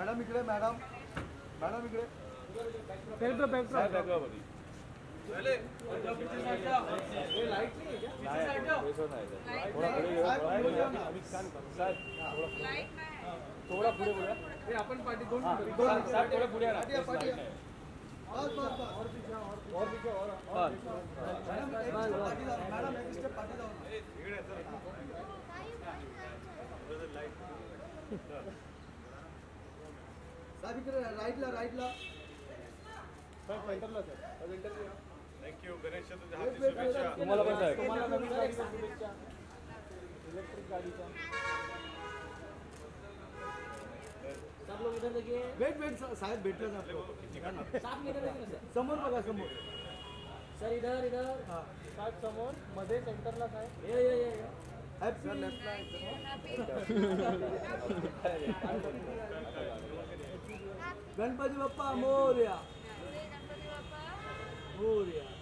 Madam इकडे madam madam इकडे backdrop backdrop थोडा पुढे पुढे आपण पाठी दोन थोडा पुढे आणा. पाठी आहे, पाठी आहे. बस बस बस मॅडम एक पाठी जाऊ मॅडम एक step पाठी जाऊ साहेब इकडे राईटला राईटला थँक्यू गणेश. शुभेच्छा। तुम्हाला पण साहेब. तुम्हाला नवीन शुभेच्छा इलेक्ट्रिक गाडीच्या सब लोग इधर देखिए। वेट वेट साहेब भेटलं ना साथ में इधर देखिए समोर बघा समोर. सर इधर इधर। हा. साहेब समोर मध्ये सेंटरला काय ये ये ये. ये हॅपी गणपती बाप्पा मोरिया। मोर्या।